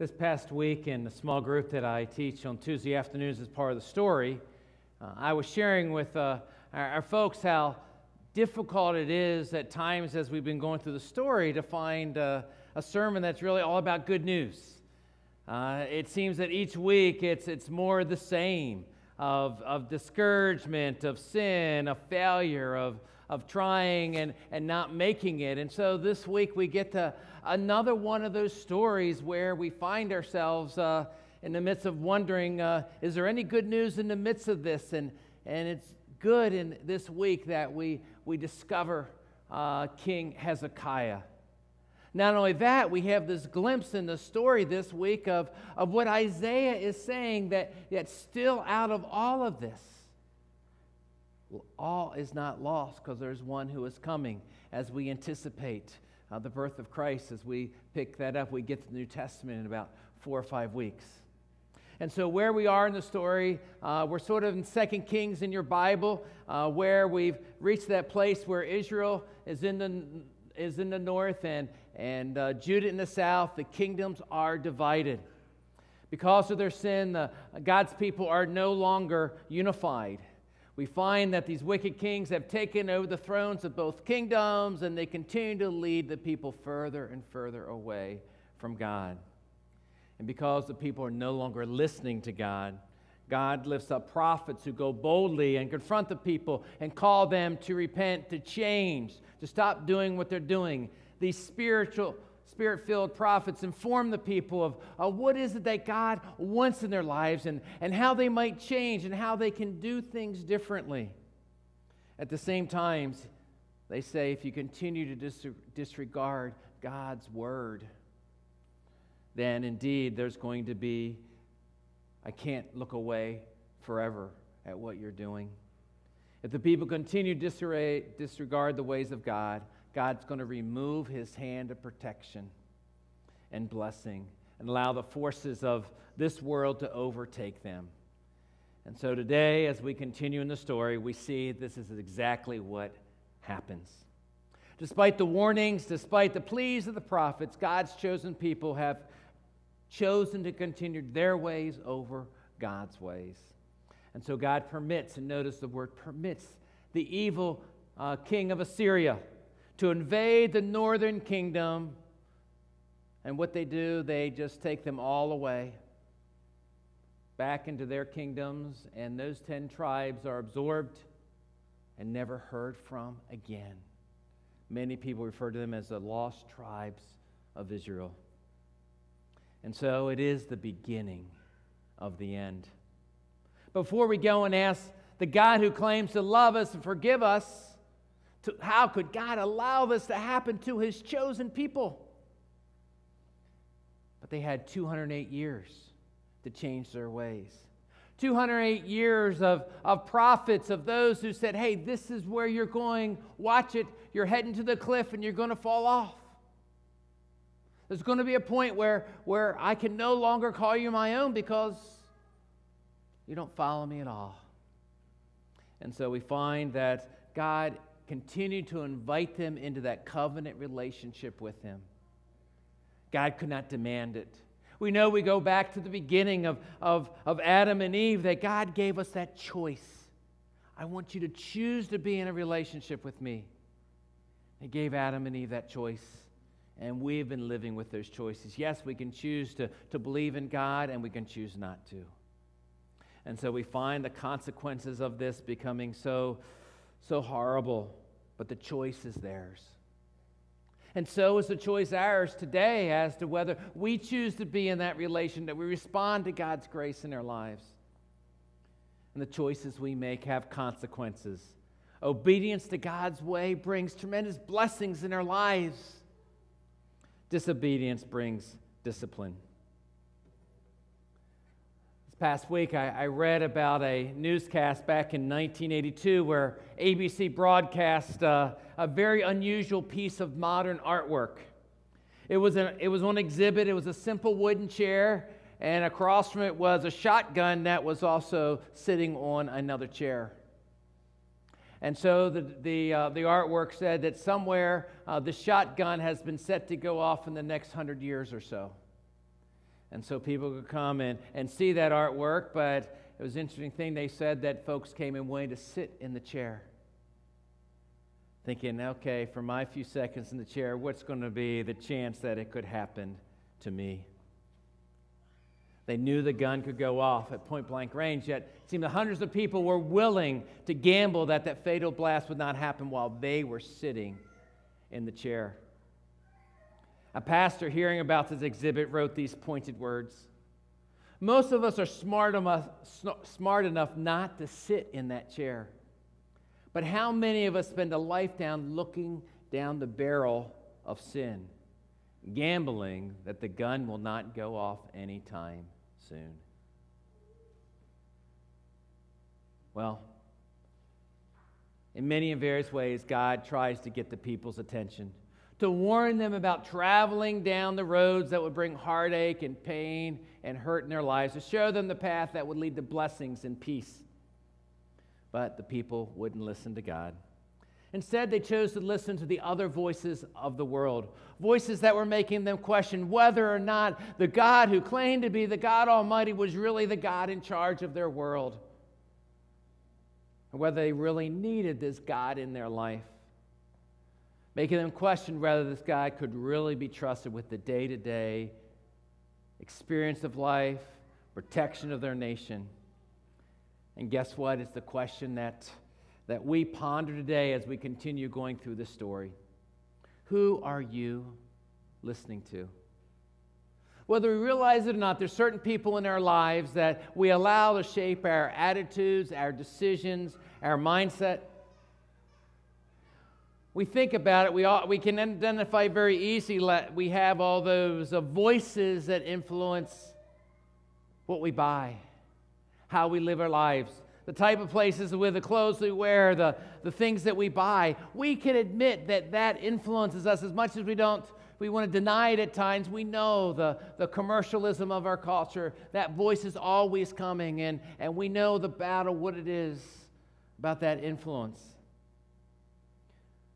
This past week, in the small group that I teach on Tuesday afternoons as part of the story, uh, I was sharing with uh, our, our, folks how difficult it is at times as we've been going through the story to find uh, a sermon that's really all about good news. Uh, it seems that each week it's, it's more the same of, of discouragement, of sin, of failure, of, of trying and, and not making it. And so this week we get to another one of those stories where we find ourselves uh, in the midst of wondering uh, is there any good news in the midst of this? And, and it's good in this week that we, we discover uh, King Hezekiah. Not only that, we have this glimpse in the story this week of, of what Isaiah is saying that yet still out of all of this, all is not lost because there's one who is coming as we anticipate uh, the birth of Christ. As we pick that up, we get to the New Testament in about four or five weeks. And so, where we are in the story, uh, we're sort of in Second Kings in your Bible, uh, where we've reached that place where Israel is in the, is in the north and, and uh, Judah in the south. The kingdoms are divided. Because of their sin, the, God's people are no longer unified we find that these wicked kings have taken over the thrones of both kingdoms and they continue to lead the people further and further away from God. And because the people are no longer listening to God, God lifts up prophets who go boldly and confront the people and call them to repent, to change, to stop doing what they're doing. These spiritual spirit filled prophets inform the people of, what is it that God wants in their lives and, and how they might change and how they can do things differently. At the same time, they say if you continue to dis- disregard God's word, then indeed there's going to be, I can't look away forever at what you're doing. If the people continue to disregard the ways of God, God's going to remove his hand of protection and blessing and allow the forces of this world to overtake them. And so today, as we continue in the story, we see this is exactly what happens. Despite the warnings, despite the pleas of the prophets, God's chosen people have chosen to continue their ways over God's ways. And so God permits, and notice the word permits, the evil uh, king of Assyria to invade the northern kingdom. And what they do, they just take them all away back into their kingdoms, and those 10 tribes are absorbed and never heard from again. Many people refer to them as the lost tribes of Israel. And so it is the beginning of the end. Before we go and ask the God who claims to love us and forgive us, to, how could God allow this to happen to his chosen people? But they had 208 years to change their ways. 208 years of, of prophets, of those who said, hey, this is where you're going. Watch it. You're heading to the cliff and you're going to fall off. There's going to be a point where, where I can no longer call you my own because you don't follow me at all. And so we find that God continued to invite them into that covenant relationship with Him. God could not demand it. We know we go back to the beginning of, of, of Adam and Eve that God gave us that choice. I want you to choose to be in a relationship with me. He gave Adam and Eve that choice, and we've been living with those choices. Yes, we can choose to, to believe in God, and we can choose not to. And so we find the consequences of this becoming so, so horrible but the choice is theirs. And so is the choice ours today as to whether we choose to be in that relation, that we respond to God's grace in our lives. And the choices we make have consequences. Obedience to God's way brings tremendous blessings in our lives. Disobedience brings discipline past week, I, I, read about a newscast back in 1982 where ABC broadcast uh, a very unusual piece of modern artwork. It was, a, it was on exhibit, it was a simple wooden chair, and across from it was a shotgun that was also sitting on another chair. And so the, the, uh, the artwork said that somewhere uh, the shotgun has been set to go off in the next hundred years or so. And so people could come and, and see that artwork, but it was an interesting thing. They said that folks came and wanted to sit in the chair, thinking, okay, for my few seconds in the chair, what's going to be the chance that it could happen to me? They knew the gun could go off at point blank range, yet it seemed that hundreds of people were willing to gamble that that fatal blast would not happen while they were sitting in the chair. A pastor hearing about this exhibit wrote these pointed words. Most of us are smart enough, smart enough not to sit in that chair. But how many of us spend a life down looking down the barrel of sin, gambling that the gun will not go off anytime soon. Well, in many and various ways, God tries to get the people's attention, to warn them about traveling down the roads that would bring heartache and pain and hurt in their lives, to show them the path that would lead to blessings and peace. But the people wouldn't listen to God. Instead, they chose to listen to the other voices of the world, voices that were making them question whether or not the God who claimed to be the God Almighty was really the God in charge of their world, or whether they really needed this God in their life, making them question whether this guy could really be trusted with the day to day experience of life, protection of their nation. And guess what? It's the question that that we ponder today as we continue going through this story. Who are you listening to? Whether we realize it or not, there's certain people in our lives that we allow to shape our attitudes, our decisions, our mindset. We think about it, we, all, we can identify very easily we have all those uh, voices that influence what we buy, how we live our lives, the type of places with the clothes we wear, the, the things that we buy, we can admit that that influences us as much as we don't, we want to deny it at times. We know the, the commercialism of our culture, that voice is always coming, and, and we know the battle, what it is about that influence.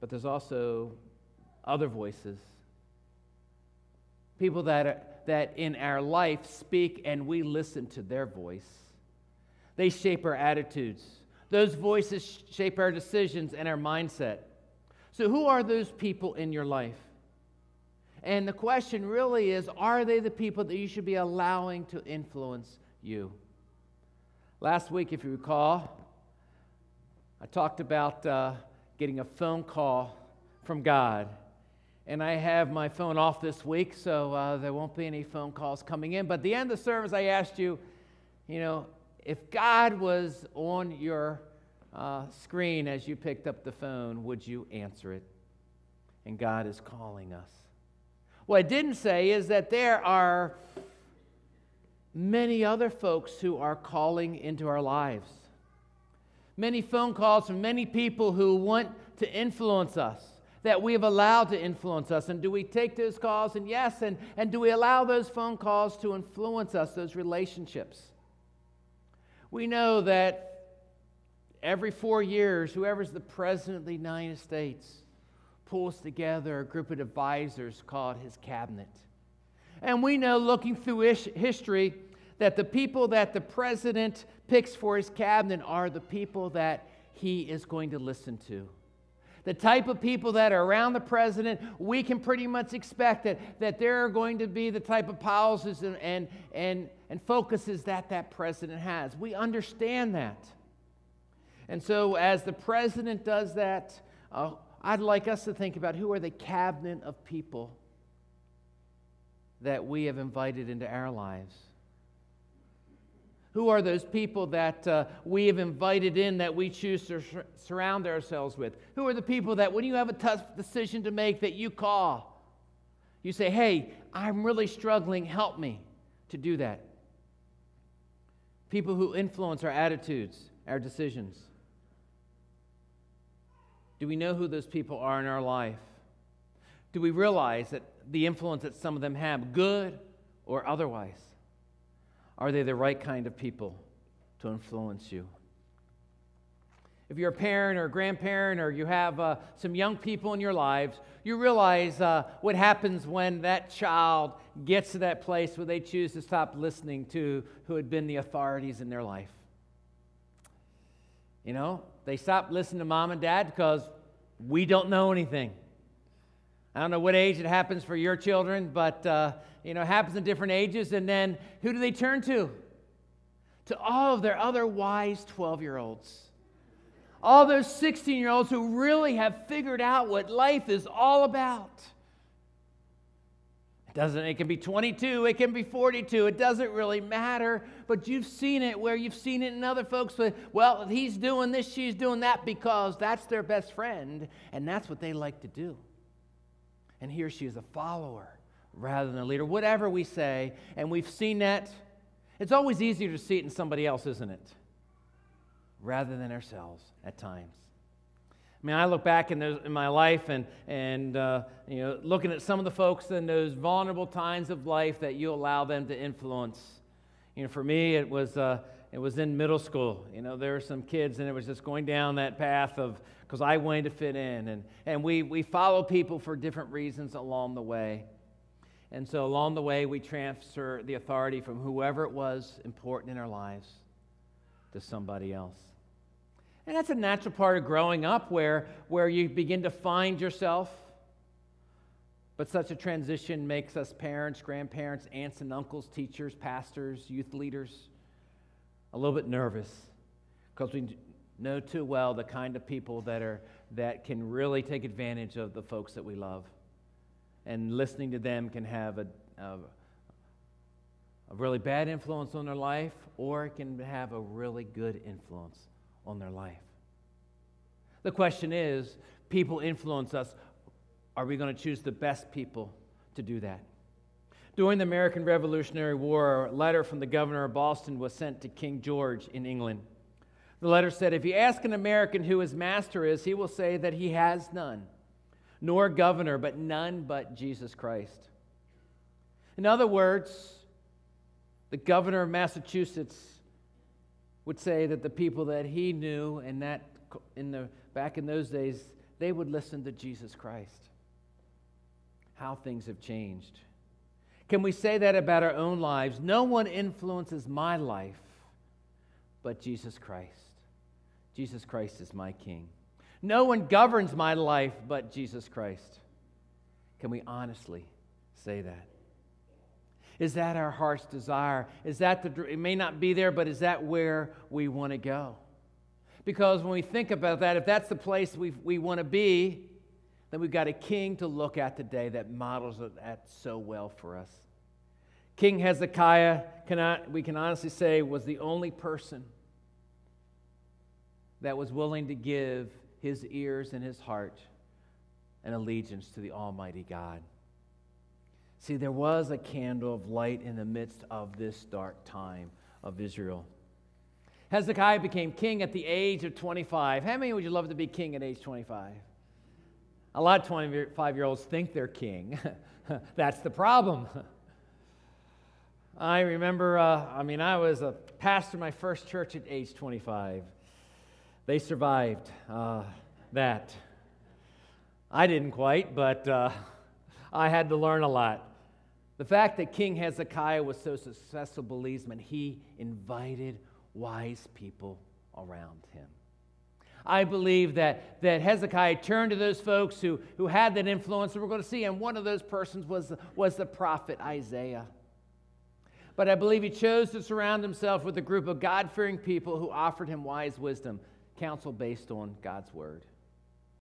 But there's also other voices. People that, are, that in our life speak and we listen to their voice. They shape our attitudes. Those voices shape our decisions and our mindset. So, who are those people in your life? And the question really is are they the people that you should be allowing to influence you? Last week, if you recall, I talked about uh, getting a phone call from God. And I have my phone off this week, so uh, there won't be any phone calls coming in. But at the end of the service, I asked you, you know, if God was on your uh, screen as you picked up the phone, would you answer it? And God is calling us. What I didn't say is that there are many other folks who are calling into our lives. Many phone calls from many people who want to influence us, that we have allowed to influence us. And do we take those calls? And yes, and, and do we allow those phone calls to influence us, those relationships? We know that every four years, whoever's the president of the United States pulls together a group of advisors called his cabinet. And we know, looking through history, that the people that the president picks for his cabinet are the people that he is going to listen to. The type of people that are around the president, we can pretty much expect that, that they're going to be the type of policies and, and, and, and focuses that that president has. We understand that. And so, as the president does that, uh, I'd like us to think about who are the cabinet of people that we have invited into our lives. Who are those people that uh, we have invited in that we choose to surround ourselves with? Who are the people that, when you have a tough decision to make, that you call? You say, Hey, I'm really struggling. Help me to do that. People who influence our attitudes, our decisions. Do we know who those people are in our life? Do we realize that the influence that some of them have, good or otherwise? Are they the right kind of people to influence you? if you're a parent or a grandparent or you have uh, some young people in your lives, you realize uh, what happens when that child gets to that place where they choose to stop listening to who had been the authorities in their life. You know, they stop listening to mom and dad because we don't know anything. I don't know what age it happens for your children, but uh, you know, it happens in different ages. And then who do they turn to? To all of their other wise 12 year olds all those 16 year olds who really have figured out what life is all about. It doesn't, it can be 22, it can be 42, it doesn't really matter, but you've seen it where you've seen it in other folks with, well, he's doing this, she's doing that because that's their best friend, and that's what they like to do. And he or she is a follower rather than a leader, whatever we say, and we've seen that. It's always easier to see it in somebody else, isn't it? rather than ourselves at times. I mean, I look back in, those, in my life and, and uh, you know, looking at some of the folks in those vulnerable times of life that you allow them to influence. You know, for me, it was, uh, it was in middle school. You know, there were some kids, and it was just going down that path of, because I wanted to fit in. And, and we, we follow people for different reasons along the way. And so along the way, we transfer the authority from whoever it was important in our lives to somebody else. And that's a natural part of growing up where, where you begin to find yourself. But such a transition makes us parents, grandparents, aunts and uncles, teachers, pastors, youth leaders a little bit nervous because we know too well the kind of people that, are, that can really take advantage of the folks that we love. And listening to them can have a, a, a really bad influence on their life, or it can have a really good influence on their life. The question is people influence us. Are we going to choose the best people to do that? During the American Revolutionary War, a letter from the governor of Boston was sent to King George in England. The letter said, If you ask an American who his master is, he will say that he has none, nor governor, but none but Jesus Christ. In other words, the governor of Massachusetts would say that the people that he knew and that in the back in those days they would listen to Jesus Christ. How things have changed. Can we say that about our own lives? No one influences my life but Jesus Christ. Jesus Christ is my king. No one governs my life but Jesus Christ. Can we honestly say that? Is that our heart's desire? Is that the, it may not be there, but is that where we want to go? Because when we think about that, if that's the place we, we want to be, then we've got a king to look at today that models that so well for us. King Hezekiah, cannot, we can honestly say, was the only person that was willing to give his ears and his heart an allegiance to the Almighty God. See, there was a candle of light in the midst of this dark time of Israel. Hezekiah became king at the age of 25. How many would you love to be king at age 25? A lot of 25 year olds think they're king. That's the problem. I remember, uh, I mean, I was a pastor my first church at age 25. They survived uh, that. I didn't quite, but uh, I had to learn a lot. The fact that King Hezekiah was so successful believes me, he invited wise people around him. I believe that, that Hezekiah turned to those folks who, who had that influence, and we're going to see, and one of those persons was, was the prophet Isaiah. But I believe he chose to surround himself with a group of God fearing people who offered him wise wisdom, counsel based on God's word.